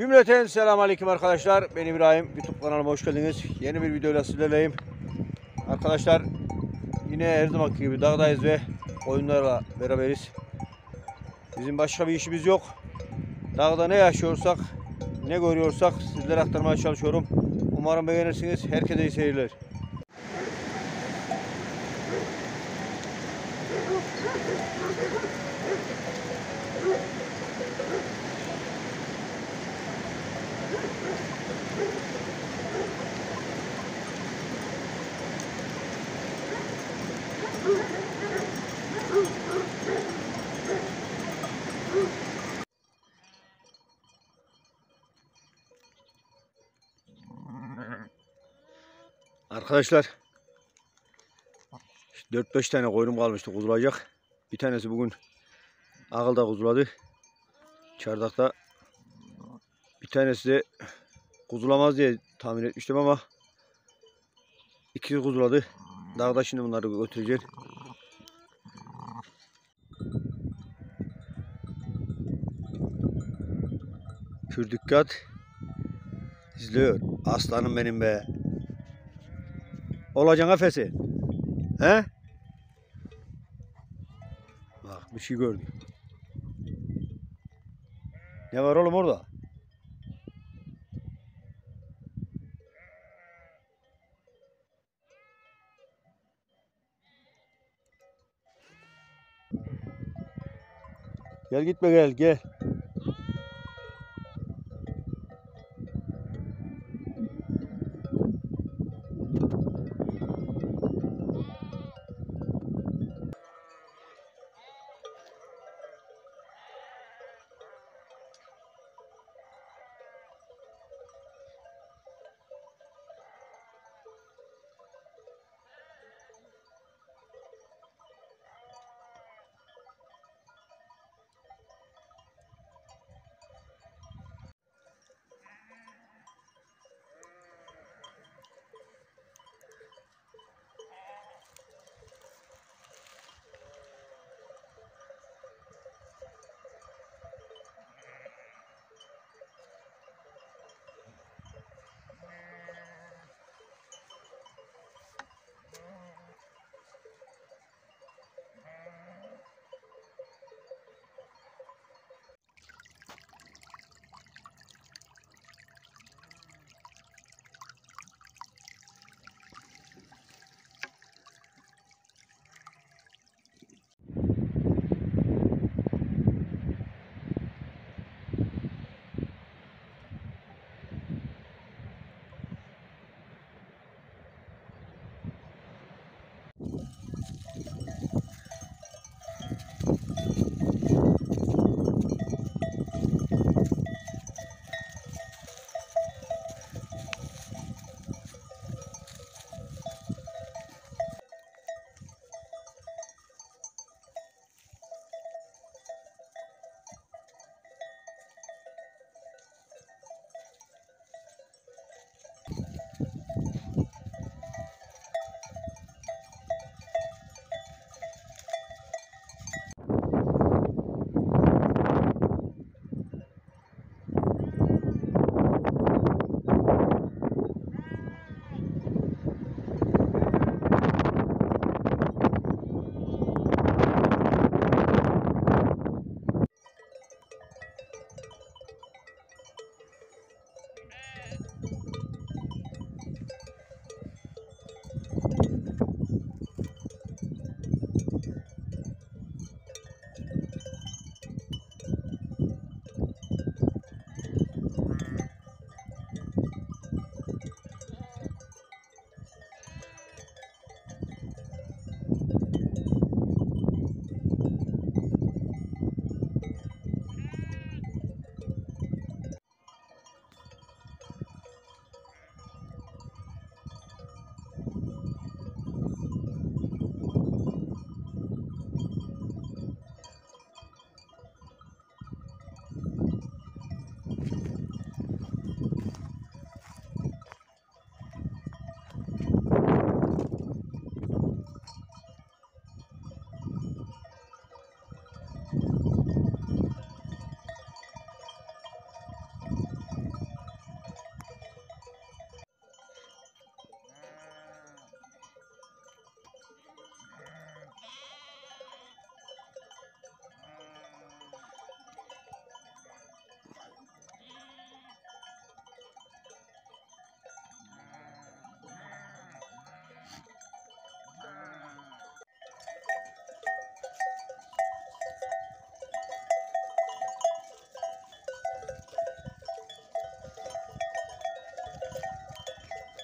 Cümleten selamun aleyküm arkadaşlar. Ben İbrahim. YouTube kanalıma hoş geldiniz. Yeni bir videoyla sizlerleyim. Arkadaşlar yine her zamanki gibi dağdayız ve oyunlarla beraberiz. Bizim başka bir işimiz yok. Dağda ne yaşıyorsak, ne görüyorsak sizlere aktarmaya çalışıyorum. Umarım beğenirsiniz. Herkese iyi seyirler. Arkadaşlar 4-5 tane koyunum kalmıştı kuzulacak. Bir tanesi bugün ağılda kuzuladı. Çardakta bir tanesi de kuzulamaz diye tahmin etmiştim ama ikisi kuzuladı. Dağda şimdi bunları götüreceğiz. Dikkat. İzliyor. Aslanım benim be. Olacaksın afesi. He? Bak bir şey gördüm. Ne var oğlum orada? Gel gitme gel gel.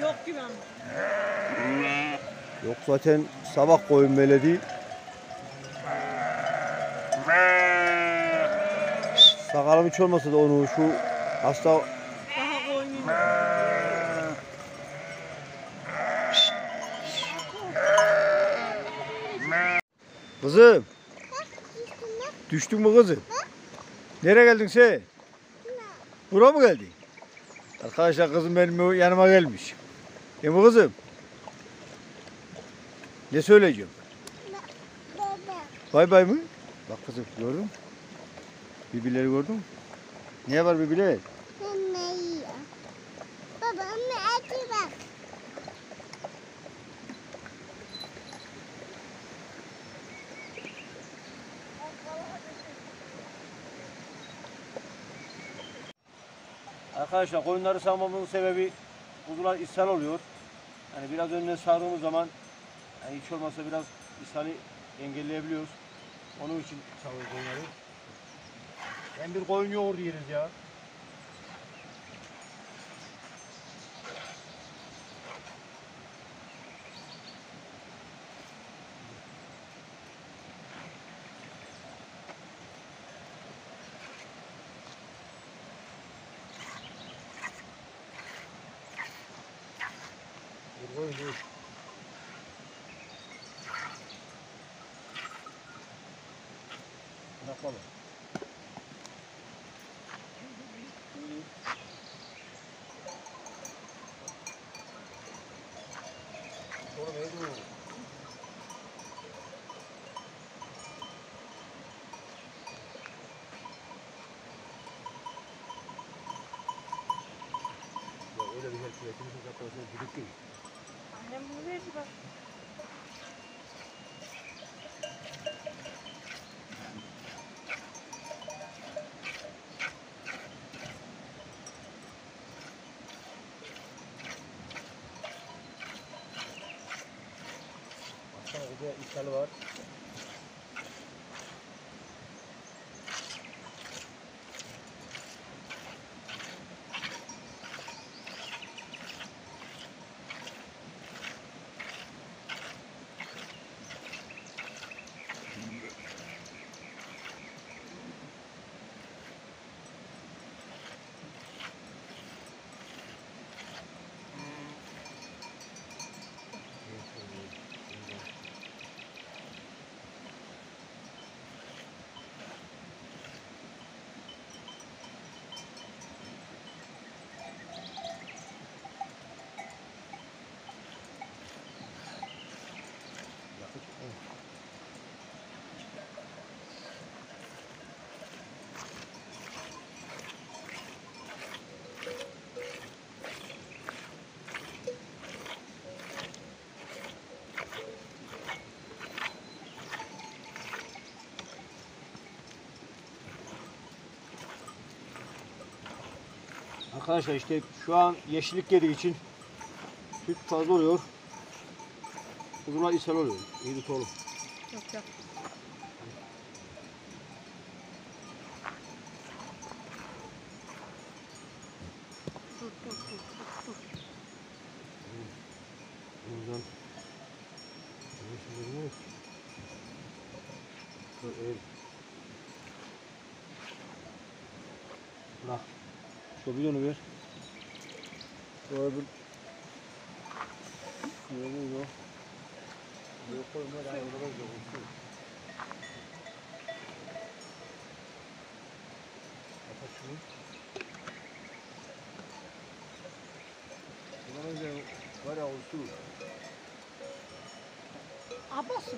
Yok gibi ama. Yok zaten sabah koyun değil. Sakalım hiç olmasa da onu şu hasta. Kızım. Düştün mü kızım? Nereye geldin sen? Buraya mı geldin? Arkadaşlar kızım benim yanıma gelmiş. Değil mi kızım? Ne söyleyeceğim? Bay bay mı? Bak kızım gördün mü? Birbirleri gördün mü? Niye var birbirleri? Baba anne acı bak. Arkadaşlar koyunları sağmamızın sebebi kuzular ishal oluyor. Yani biraz önüne sağdığımız zaman yani hiç olmazsa biraz ishali engelleyebiliyoruz. Onun için sağlıyoruz koyunları. Ben bir koyun yoğurdu yeriz ya. Bir koyun değil. Bırak baba. Sonra neydi o? Ya öyle bir şey üretimizin zaten sen gidip değil. Annem bunu verdi bak. Baksana burada ishali var. Salwar Arkadaşlar işte şu an yeşillik yediği için süt fazla oluyor. Kuzular ishal oluyor. İyi tut oğlum. Yok yok. Buradan. Şimdi Şu bidonu ver. Şu öbür. Yok yok. Yok koyma daha orada yok. Kapat şunu. Bundan önce var ya o su. Ablası.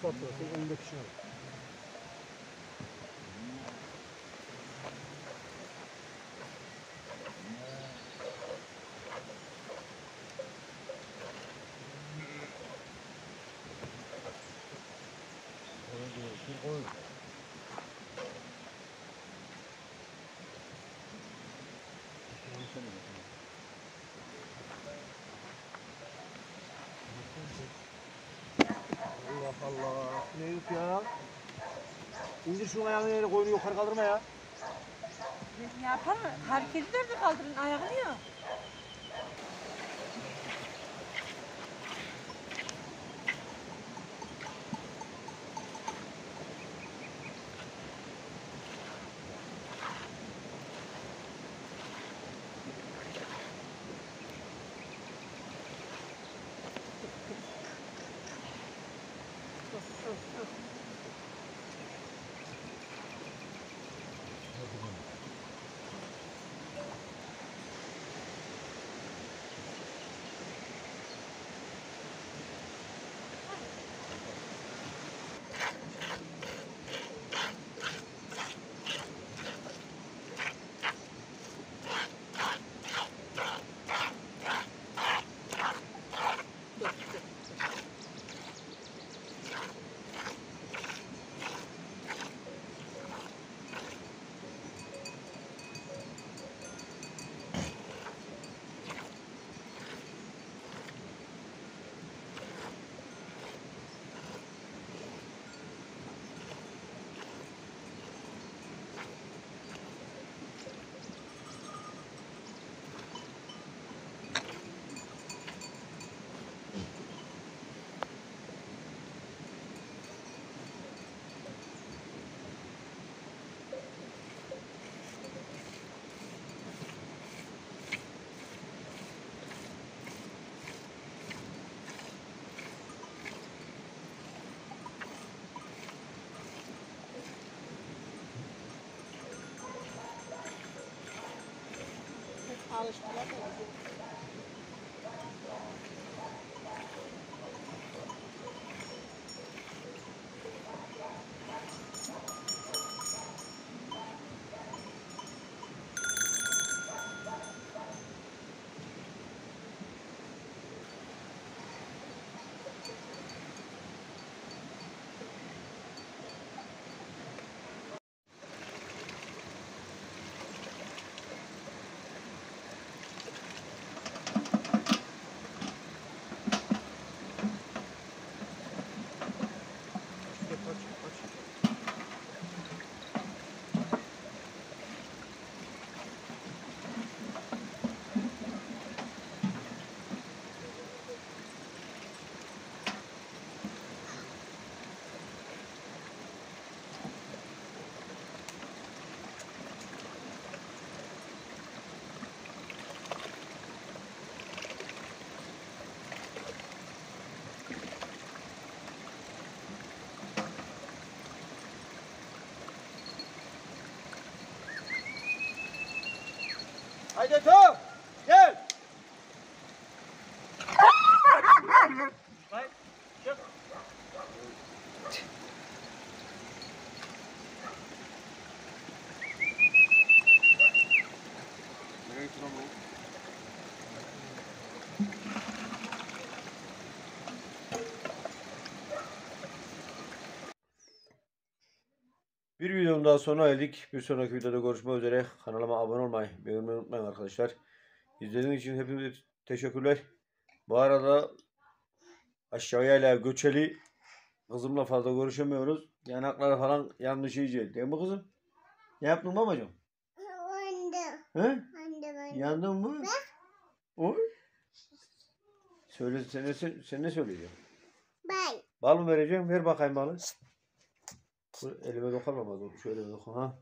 Su faturası önündeki şey. Bir koyun. Allah Allah. Ne yok ya? İndir şu ayağını yere koyunu yukarı kaldırma ya. Ne yapar mı? Hareketi nerede kaldırın ayağını ya. আলোচনা করা Aí, Dedão! Videonun daha sonuna geldik. Bir sonraki videoda görüşmek üzere. Kanalıma abone olmayı, beğenmeyi unutmayın arkadaşlar. İzlediğiniz için hepinize teşekkürler. Bu arada aşağıya ile göçeli kızımla fazla görüşemiyoruz. Yanakları falan yanlış iyice. Değil mi kızım? Ne yaptın babacığım? Anne. He? Ben. Yandın mı? Oy. Söyle, sen, sen, sen ne söyleyeceksin? Ben. Bal mı vereceğim? Ver bakayım balı. Elime dokunma. Dur, şöyle dokun ha.